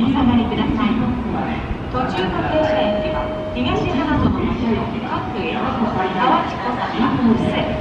お下がりください。途中の停車駅は東花園町の各駅河内小坂布施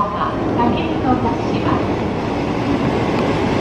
岡、竹見といたします。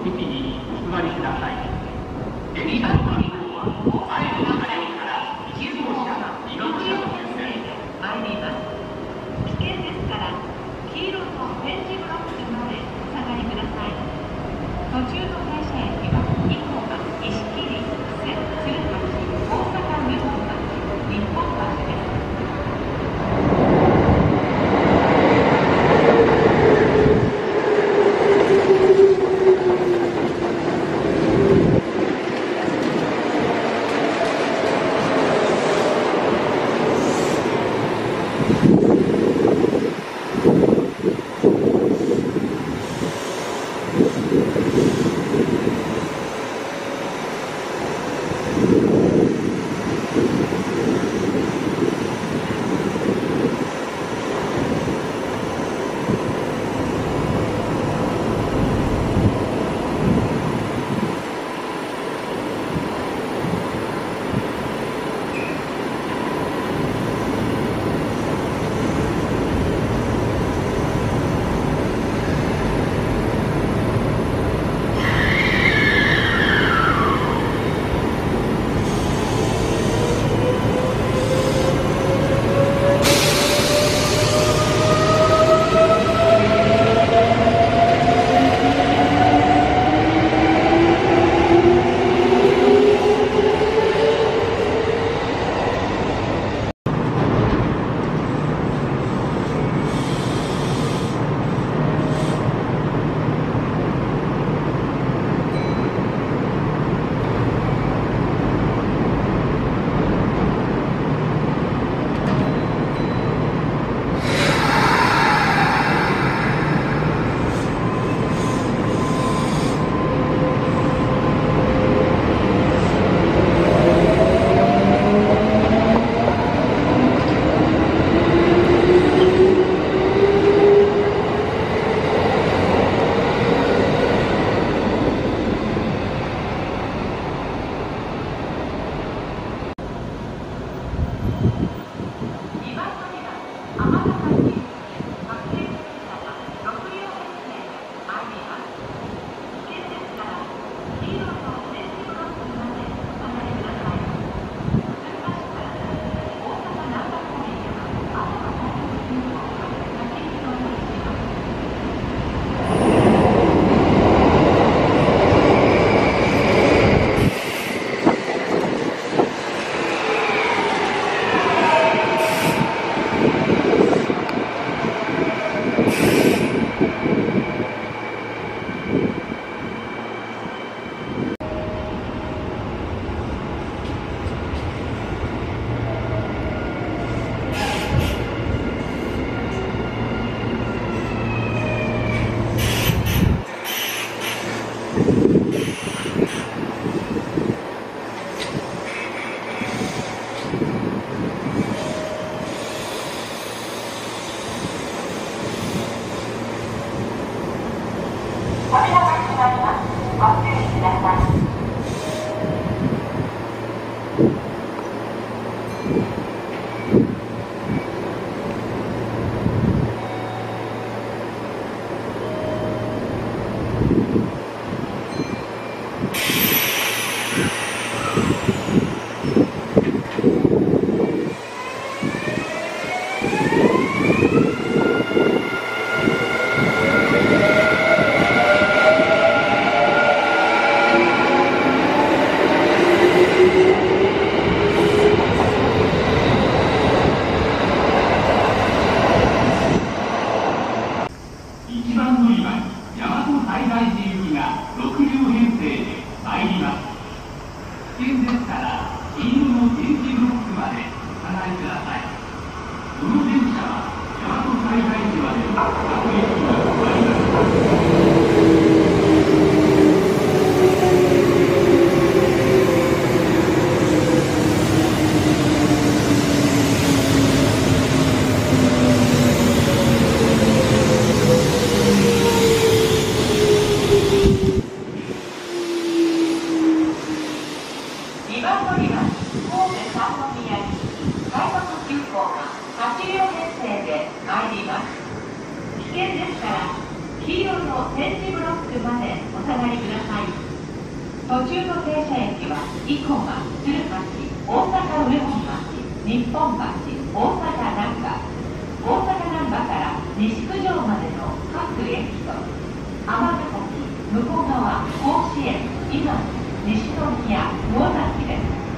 お決まりください。鶴橋大阪上本橋日本橋大阪難波大阪難波から西九条までの各駅と尼崎向こう側甲子園今西宮魚崎です。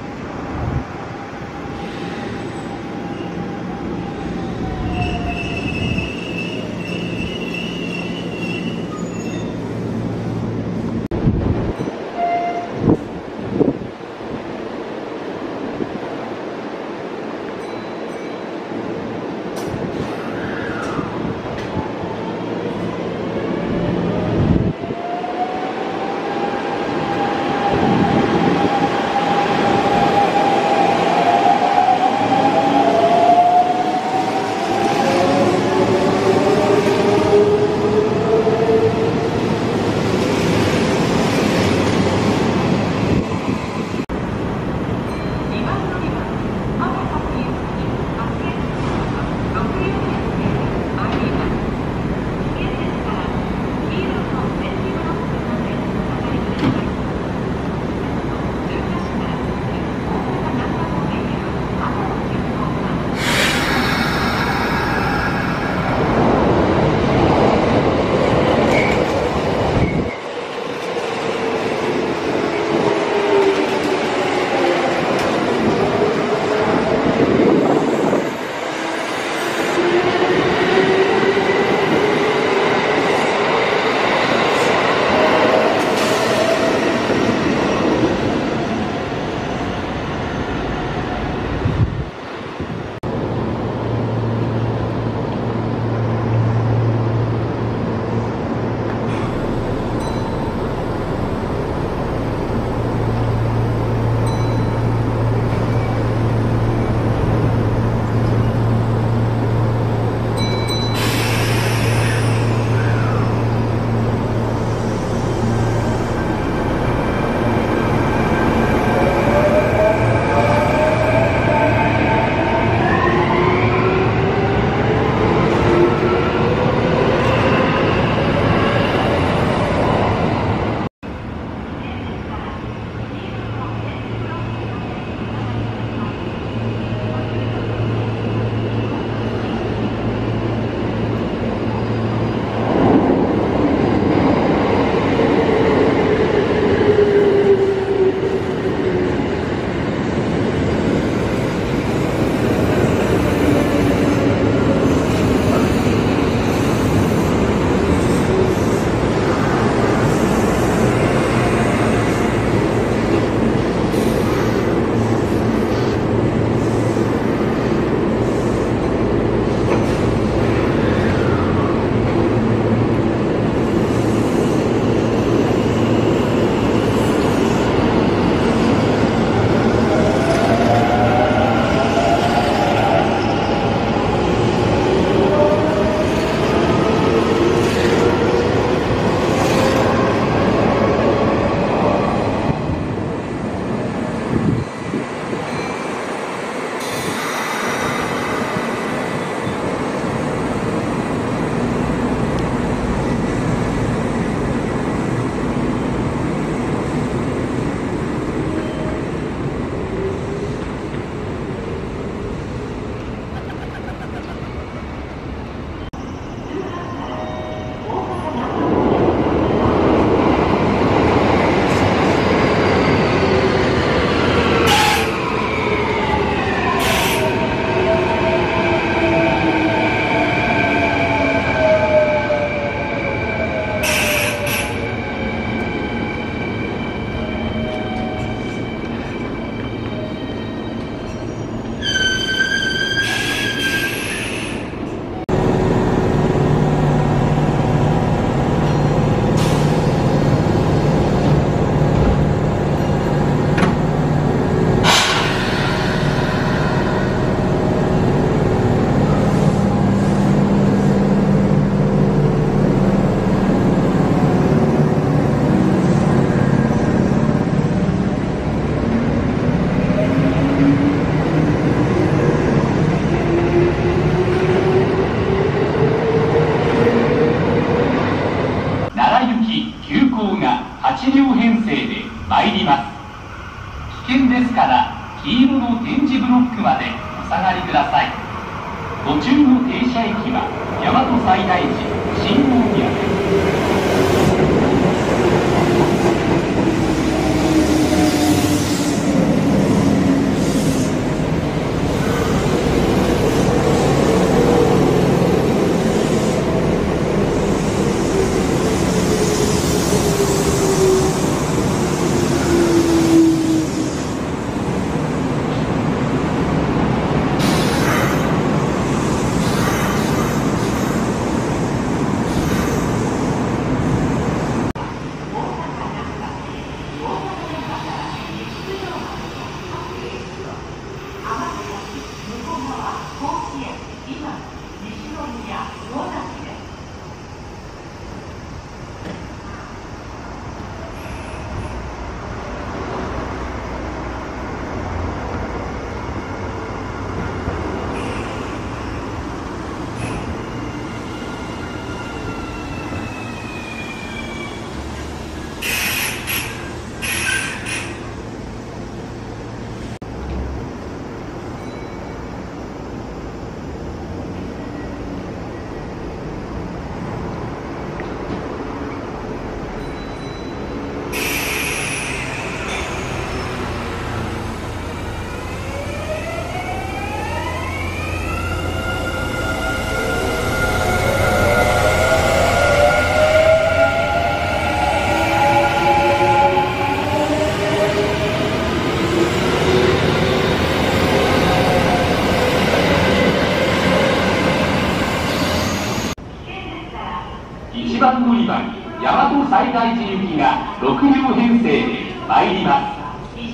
大和西大寺行きが6両編成で参ります。危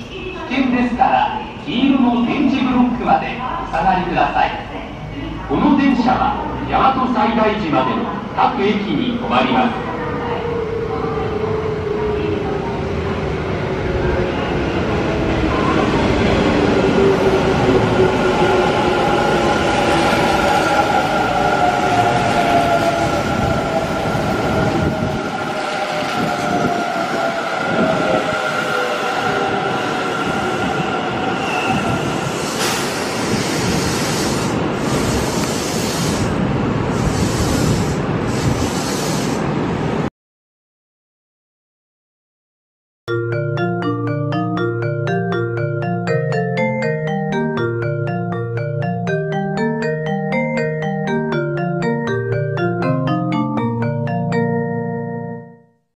険ですから黄色の点字ブロックまでお下がりください。この電車は大和西大寺までの各駅に止まります「